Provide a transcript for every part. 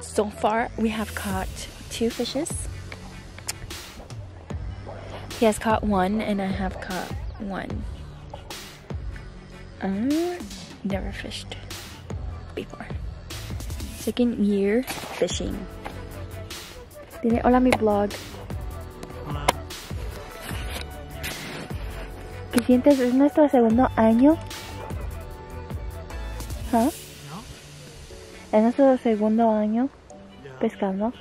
So far, we have caught two fishes. He has caught one, and I have caught one. Um, never fished before. Second year fishing. Dile hola mi blog. ¿Qué sientes? ¿Es nuestro segundo año? ¿Ah? ¿No? ¿Es nuestro segundo año pescando?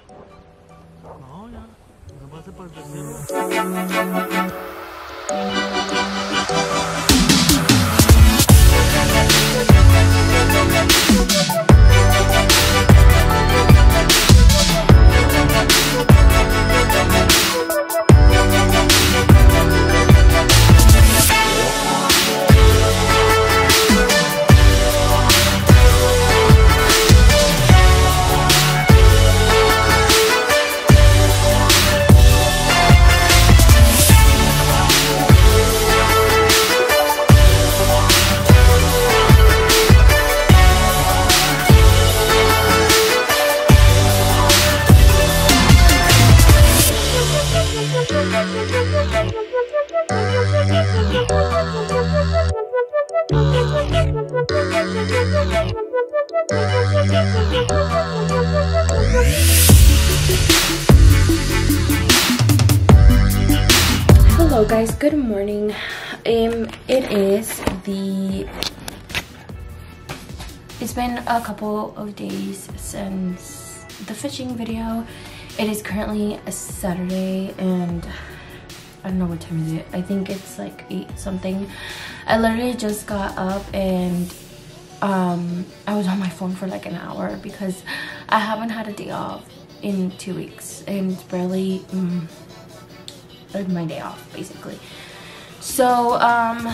Hello guys, good morning. Um it is the It's been a couple of days since the fishing video. It is currently a Saturday and I don't know what time is it. I think it's like 8 something. I literally just got up and um I was on my phone for like an hour because I haven't had a day off in 2 weeks and barely mm, like my day off basically. So um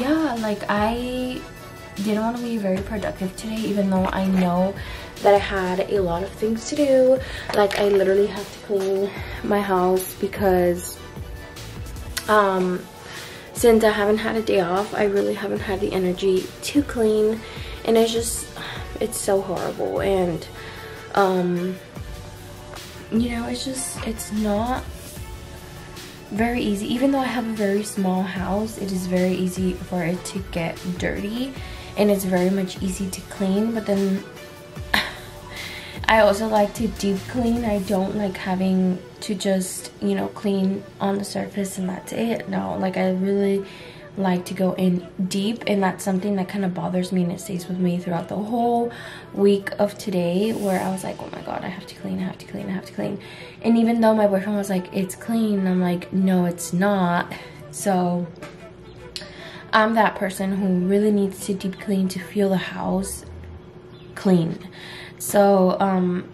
yeah like i didn't want to be very productive today even though i know that i had a lot of things to do. Like i literally have to clean my house because um since i haven't had a day off i really haven't had the energy to clean. And it's just it's so horrible. And um you know it's just it's not very easy. Even though i have a very small house it is very easy for it to get dirty. And it's very much easy to clean. But then i also like to deep clean. I don't like having to just you know clean on the surface and that's it. No like i really like to go in deep and that's something that kind of bothers me and it stays with me throughout the whole week of today where I was like oh my god I have to clean I have to clean I have to clean. And even though my boyfriend was like it's clean I'm like no it's not. So I'm that person who really needs to deep clean to feel the house clean so um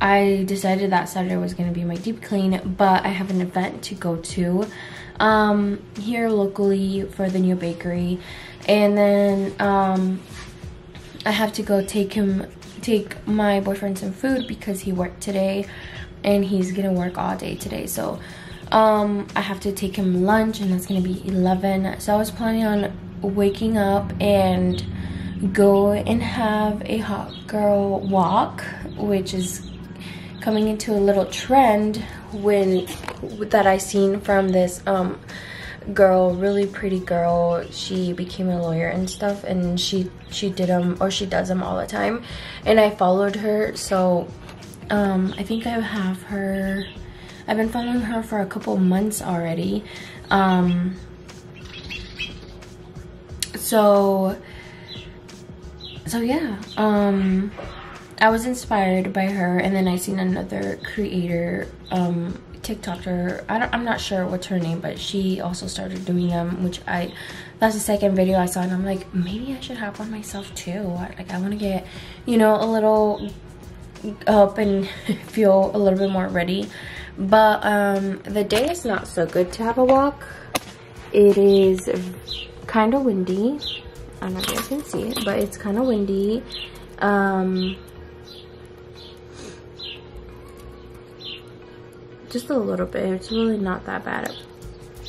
I decided that Saturday was going to be my deep clean, but I have an event to go to um, here locally for the new bakery. And then um, I have to go take him, take my boyfriend some food because he worked today and he's going to work all day today. So um, I have to take him lunch and that's going to be 11. So I was planning on waking up and go and have a hot girl walk, which is coming into a little trend when that I seen from this um girl, really pretty girl. She became a lawyer and stuff, and she she did them or she does them all the time, and I followed her. So um I think I have her. I've been following her for a couple months already. Um so so yeah um i was inspired by her and then i seen another creator um tiktoker. I don't, i'm not sure what's her name but she also started doing them which i that's the second video i saw and i'm like maybe i should have one myself too. Like i want to get you know a little up and feel a little bit more ready. But um the day is not so good to have a walk. It is kind of windy. I don't know if you can see it, but it's kind of windy. Um, just a little bit. It's really not that bad.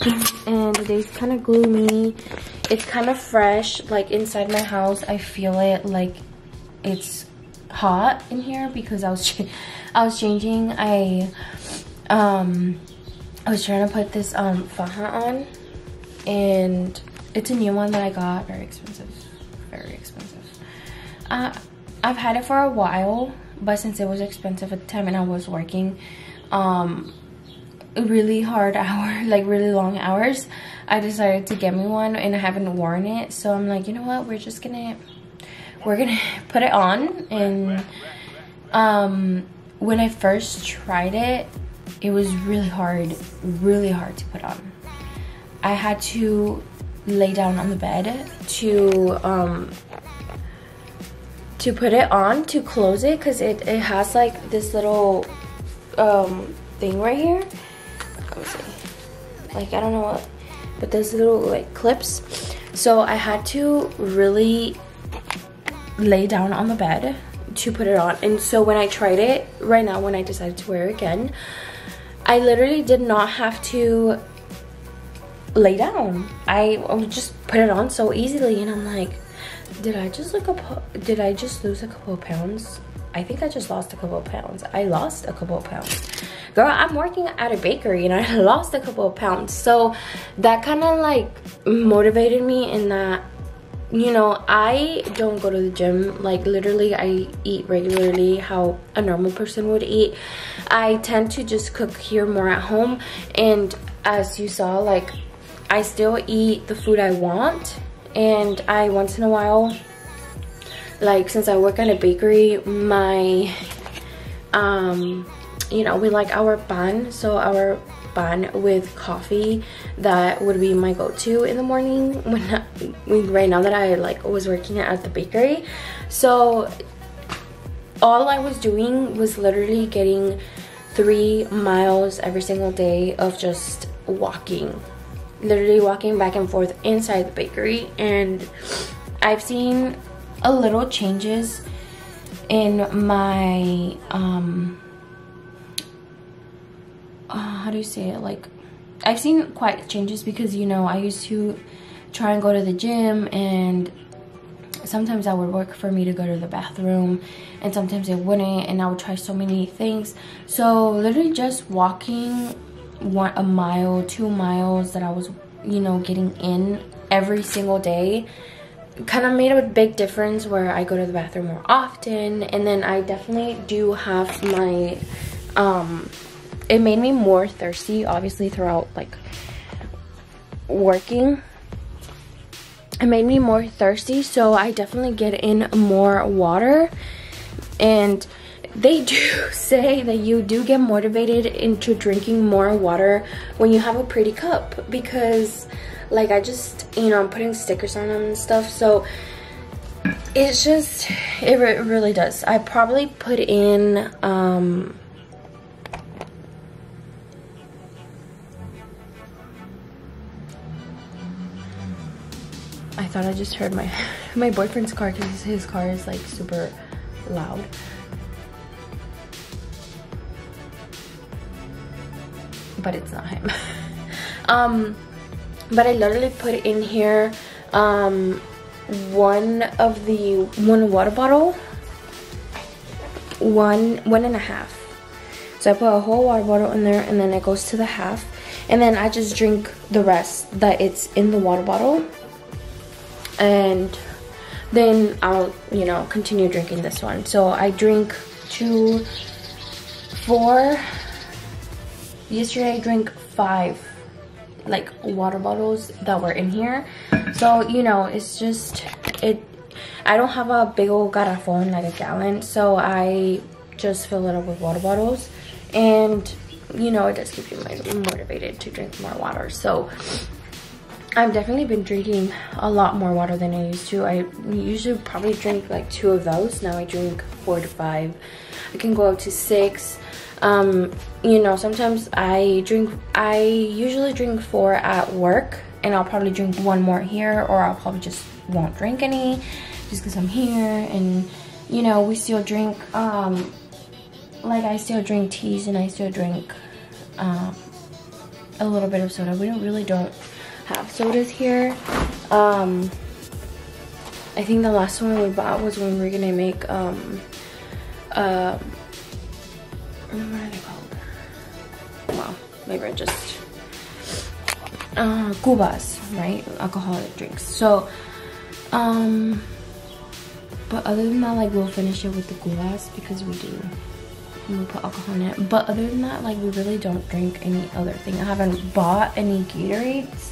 and the day's kind of gloomy. It's kind of fresh. Like inside my house, I feel it like it's hot in here because I was I was changing. I um I was trying to put this um faja on and it's a new one that I got. Very expensive. Very expensive. Uh, I've had it for a while, but since it was expensive at the time and I was working um really hard hour like really long hours i decided to get me one and i haven't worn it so i'm like you know what we're just gonna we're gonna put it on and um when i first tried it it was really hard really hard to put on i had to lay down on the bed to um to put it on to close it because it, it has like this little um thing right here. Like i don't know what but there's little like clips. So i had to really lay down on the bed to put it on. And so when i tried it right now when i decided to wear it again i literally did not have to lay down i would just put it on so easily and i'm like did i just look up did i just lose a couple of pounds I think I just lost a couple of pounds. I lost a couple of pounds. Girl, I'm working at a bakery and I lost a couple of pounds. So that kind of like motivated me in that, you know, I don't go to the gym. Like literally I eat regularly how a normal person would eat. I tend to just cook here more at home. And as you saw, like I still eat the food I want. And I once in a while like since I work at a bakery my um you know we like our bun so our bun with coffee that would be my go-to in the morning when right now that I like was working at the bakery so all I was doing was literally getting three miles every single day of just walking literally walking back and forth inside the bakery and I've seen a little changes in my um uh, how do you say it? Like I've seen quite changes because you know I used to try and go to the gym and sometimes that would work for me to go to the bathroom and sometimes it wouldn't and I would try so many things. So literally just walking one a mile two miles that I was you know getting in every single day kind of made a big difference where I go to the bathroom more often. And then I definitely do have my um it made me more thirsty obviously throughout like working. It made me more thirsty so I definitely get in more water. And they do say that you do get motivated into drinking more water when you have a pretty cup because like I just you know I'm putting stickers on them and stuff so it's just it re really does. I probably put in um I thought I just heard my my boyfriend's car because his car is like super loud but it's not him. Um but I literally put in here um, one of the one water bottle one one and a half. So I put a whole water bottle in there and then it goes to the half. And then I just drink the rest that it's in the water bottle. And then I'll you know continue drinking this one. So I drink two four yesterday I drank five like water bottles that were in here so you know it's just it i don't have a big old garrafon like a gallon so i just fill it up with water bottles and you know it does keep you motivated to drink more water so I've definitely been drinking a lot more water than I used to. I usually probably drink like two of those. Now I drink four to five. I can go up to six um, you know sometimes i drink i usually drink four at work and I'll probably drink one more here or I'll probably just won't drink any just because I'm here and you know we still drink um like I still drink teas and I still drink um a little bit of soda. We don't really don't have sodas here. Um I think the last one we bought was when we were gonna make um uh well maybe I just uh, cubas, right? Alcoholic drinks. So, um, but other than that, like we'll finish it with the cubas because we do. We put alcohol in it. But other than that, like we really don't drink any other thing. I haven't bought any Gatorades.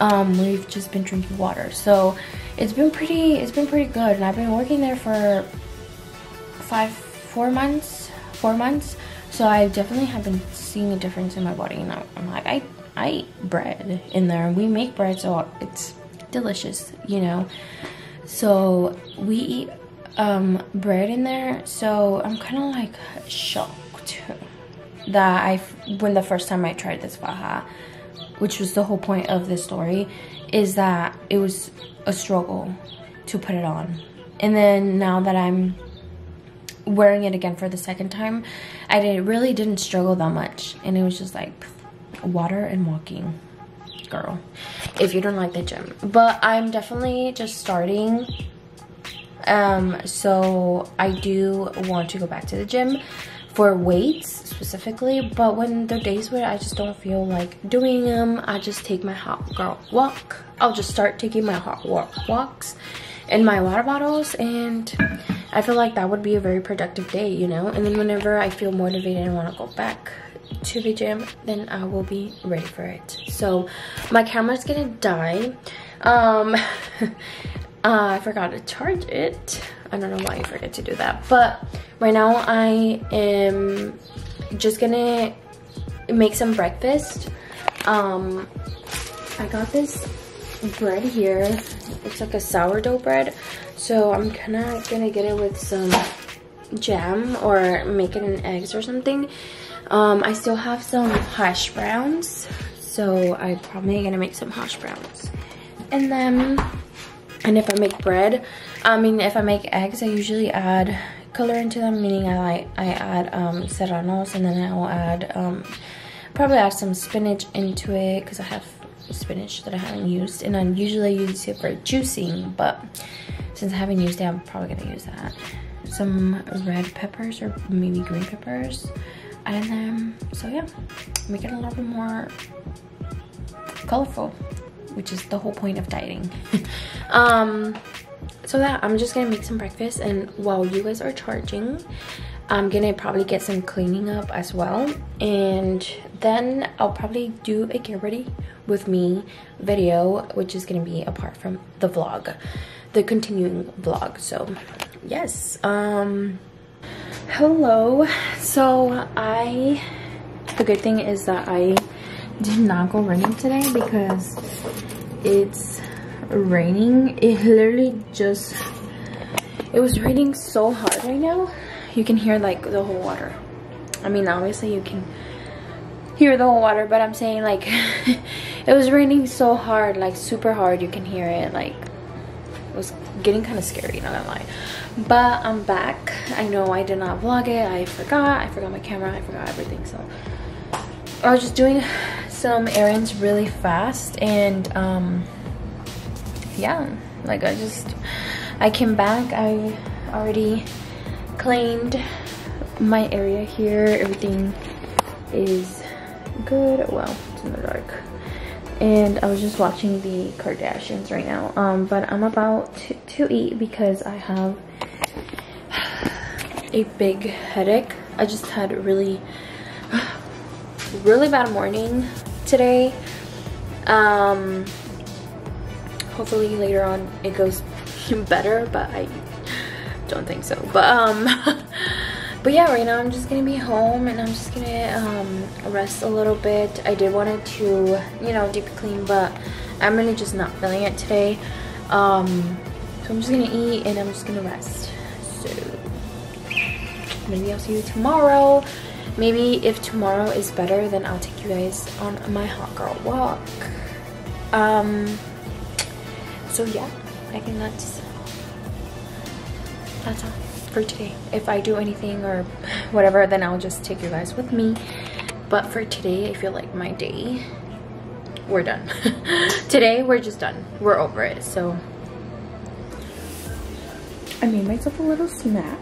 Um, we've just been drinking water. So it's been pretty. It's been pretty good. And I've been working there for five, four months, four months. So I definitely have been seeing a difference in my body, and I'm like, I I eat bread in there. We make bread, so it's delicious, you know. So we eat um, bread in there. So I'm kind of like shocked that I, when the first time I tried this faja, which was the whole point of this story, is that it was a struggle to put it on. And then now that I'm wearing it again for the second time, I did, really didn't struggle that much. And it was just like, water and walking girl if you don't like the gym. But i'm definitely just starting. Um so i do want to go back to the gym for weights specifically but when the days where i just don't feel like doing them i just take my hot girl walk. I'll just start taking my hot walk walks in my water bottles and i feel like that would be a very productive day you know? And then whenever i feel motivated and want to go back to the gym then i will be ready for it. So my camera's gonna die. Um uh, i forgot to charge it. I don't know why i forget to do that. But right now i am just gonna make some breakfast. Um i got this bread here. It's like a sourdough bread so i'm kind of gonna get it with some jam or make it in eggs or something um, I still have some hash browns, so I'm probably gonna make some hash browns. And then, and if I make bread, I mean, if I make eggs, I usually add color into them, meaning I like I add um, serranos, and then I'll add um, probably add some spinach into it because I have spinach that I haven't used, and I usually use it for juicing, but since I haven't used it, I'm probably gonna use that. Some red peppers or maybe green peppers. And um, so yeah make it a little bit more colorful which is the whole point of dieting. Um so that i'm just gonna make some breakfast and while you guys are charging i'm gonna probably get some cleaning up as well. And then i'll probably do a get ready with me video which is gonna be apart from the vlog the continuing vlog so yes um hello. So i the good thing is that i did not go running today because it's raining. It literally just it was raining so hard right now. You can hear like the whole water. I mean obviously you can hear the whole water but i'm saying like it was raining so hard like super hard. You can hear it like was getting kind of scary not gonna lie. But i'm back. I know i did not vlog it. I forgot. I forgot my camera. I forgot everything so. I was just doing some errands really fast and um yeah like i just i came back. I already cleaned my area here. Everything is good. Well it's in the dark and I was just watching the Kardashians right now. Um, but I'm about to, to eat because I have a big headache. I just had really, really bad morning today. Um, hopefully later on it goes better, but I don't think so. But um, but yeah, right now I'm just gonna be home and I'm just gonna um, rest a little bit. I did wanted to, you know, deep clean, but I'm really just not feeling it today. Um, so I'm just gonna eat and I'm just gonna rest. So maybe I'll see you tomorrow. Maybe if tomorrow is better, then I'll take you guys on my hot girl walk. um so yeah i think that's all for today. If i do anything or whatever then i'll just take you guys with me. But for today i feel like my day we're done. Today we're just done. We're over it. So i made myself a little snack.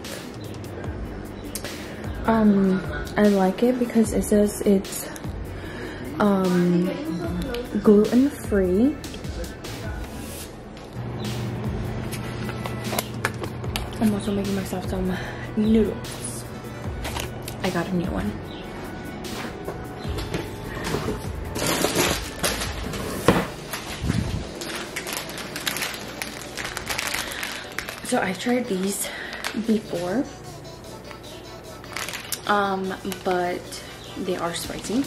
Um i like it because it says it's um gluten i'm also making myself some noodles. I got a new one. So i tried these before um but they are spicy.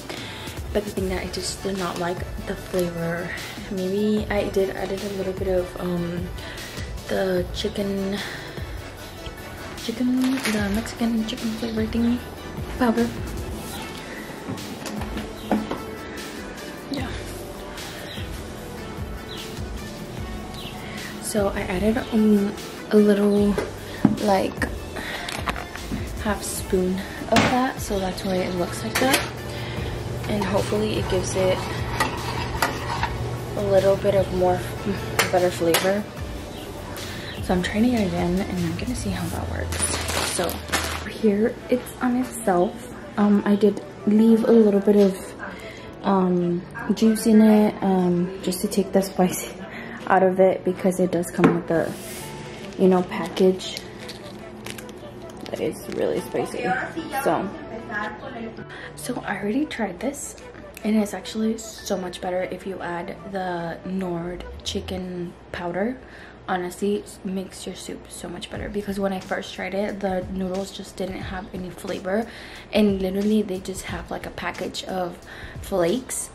But the thing that i just did not like the flavor. Maybe i did added a little bit of um the chicken chicken the mexican chicken flavor powder. Yeah. So i added um, a little like half spoon of that so that's why it looks like that. And hopefully it gives it a little bit of more better flavor so i'm trying to get it again and i'm gonna see how that works so here it's on itself um i did leave a little bit of um juice in it um just to take the spice out of it because it does come with the you know, package that is really spicy. So, so I already tried this and it's actually so much better if you add the Knorr chicken powder. Honestly, makes your soup so much better because when I first tried it, the noodles just didn't have any flavor and literally they just have like a package of flakes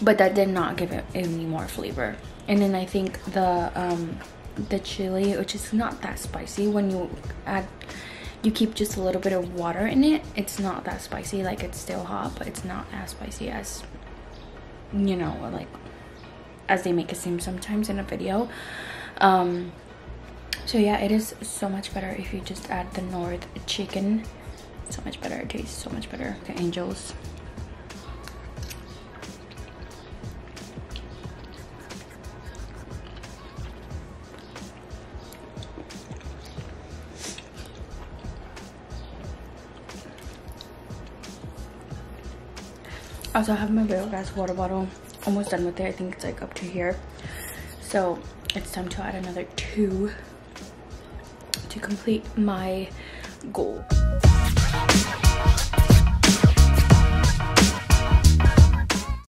but that did not give it any more flavor. And then I think the um, the chili which is not that spicy when you add you keep just a little bit of water in it it's not that spicy like it's still hot but it's not as spicy as you know like as they make it seem sometimes in a video um so yeah it is so much better if you just add the Knorr chicken. So much better. It tastes so much better. The angels. Also I have my gas water bottle. Almost done with it. I think it's like up to here. So it's time to add another two to complete my goal